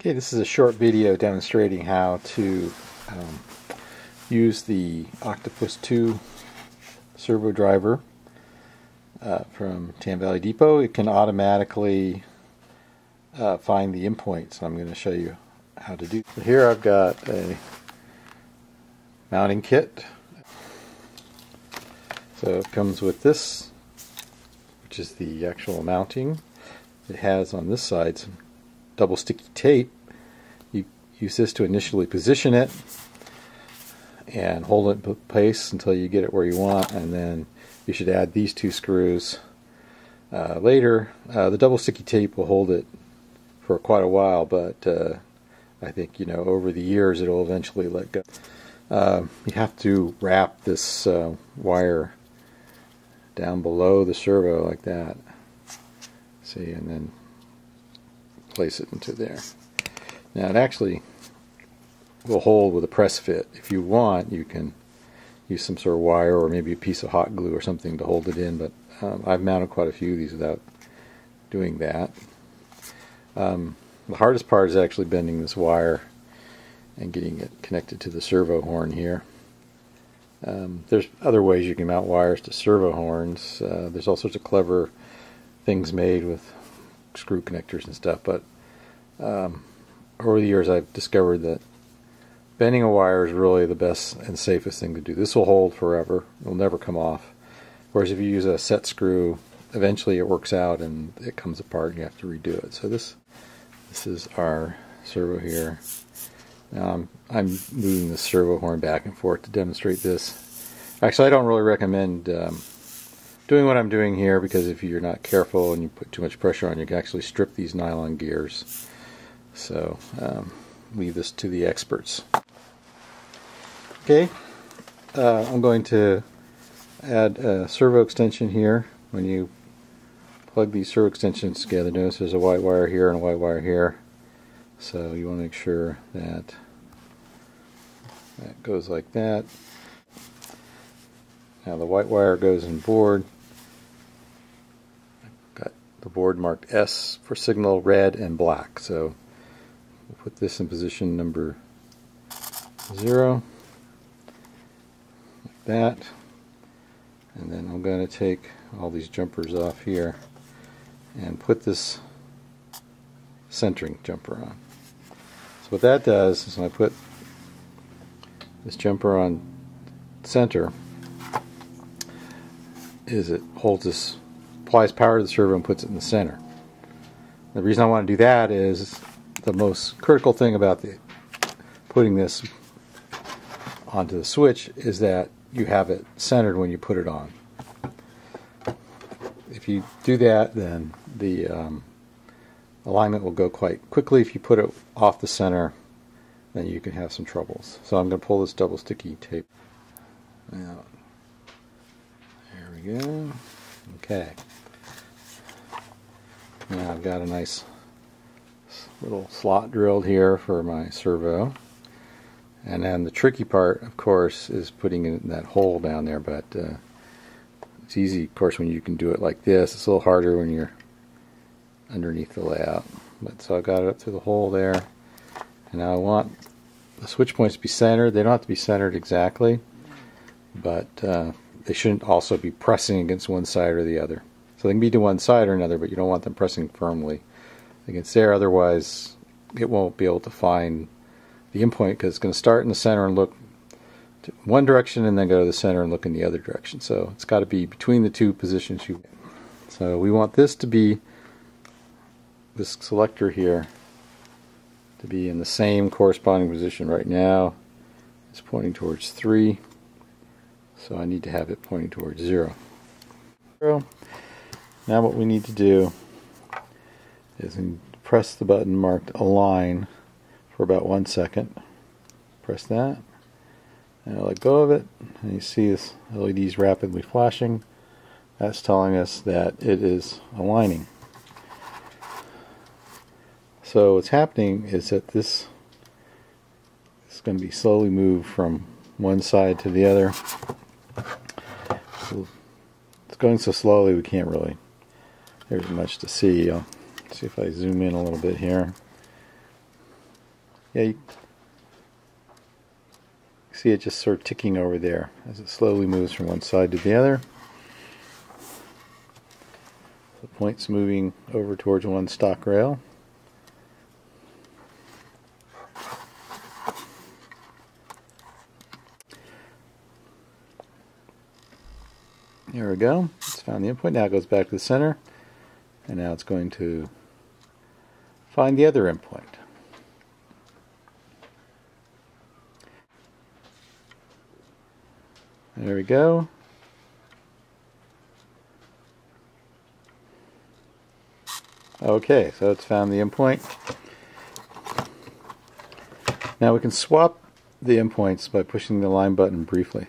Okay, this is a short video demonstrating how to um, use the Octopus 2 servo driver uh, from Tam Valley Depot. It can automatically uh, find the endpoints. I'm going to show you how to do. So here I've got a mounting kit. So it comes with this, which is the actual mounting. It has on this side some double sticky tape. Use this to initially position it and hold it in place until you get it where you want, and then you should add these two screws uh, later. Uh, the double sticky tape will hold it for quite a while, but uh, I think you know over the years it'll eventually let go. Uh, you have to wrap this uh, wire down below the servo like that. See, and then place it into there. Now it actually will hold with a press fit. If you want, you can use some sort of wire or maybe a piece of hot glue or something to hold it in, but um, I've mounted quite a few of these without doing that. Um, the hardest part is actually bending this wire and getting it connected to the servo horn here. Um, there's other ways you can mount wires to servo horns. Uh, there's all sorts of clever things made with screw connectors and stuff. But um, over the years, I've discovered that bending a wire is really the best and safest thing to do. This will hold forever; it'll never come off. Whereas if you use a set screw, eventually it works out and it comes apart, and you have to redo it. So this this is our servo here. Now I'm, I'm moving the servo horn back and forth to demonstrate this. Actually, I don't really recommend um, doing what I'm doing here because if you're not careful and you put too much pressure on, you can actually strip these nylon gears. So um, leave this to the experts. Okay, uh, I'm going to add a servo extension here. When you plug these servo extensions together, notice there's a white wire here and a white wire here. So you want to make sure that that goes like that. Now the white wire goes in board I've Got the board marked S for signal red and black. So we'll put this in position number zero, that. And then I'm going to take all these jumpers off here and put this centering jumper on. So what that does is when I put this jumper on center is it holds this applies power to the servo and puts it in the center. The reason I want to do that is the most critical thing about the, putting this onto the switch is that you have it centered when you put it on. If you do that, then the um, alignment will go quite quickly. If you put it off the center, then you can have some troubles. So I'm going to pull this double sticky tape out. There we go. Okay. Now I've got a nice little slot drilled here for my servo. And then the tricky part, of course, is putting it in that hole down there, but uh, it's easy, of course, when you can do it like this. It's a little harder when you're underneath the layout. But so I've got it up through the hole there. And I want the switch points to be centered. They don't have to be centered exactly, but uh, they shouldn't also be pressing against one side or the other. So they can be to one side or another, but you don't want them pressing firmly against there. Otherwise, it won't be able to find the endpoint because it's going to start in the center and look one direction and then go to the center and look in the other direction. So it's got to be between the two positions you. So we want this to be this selector here to be in the same corresponding position right now. It's pointing towards 3, so I need to have it pointing towards 0. 0. Now what we need to do is press the button marked align for about one second. Press that and I let go of it and you see this LED is rapidly flashing. That's telling us that it is aligning. So what's happening is that this is going to be slowly moved from one side to the other. It's going so slowly we can't really there's much to see. I'll see if I zoom in a little bit here. Yeah, you see it just sort of ticking over there as it slowly moves from one side to the other. The point's moving over towards one stock rail. There we go. It's found the endpoint. Now it goes back to the center. And now it's going to find the other endpoint. There we go. Okay, so it's found the endpoint. Now we can swap the endpoints by pushing the line button briefly.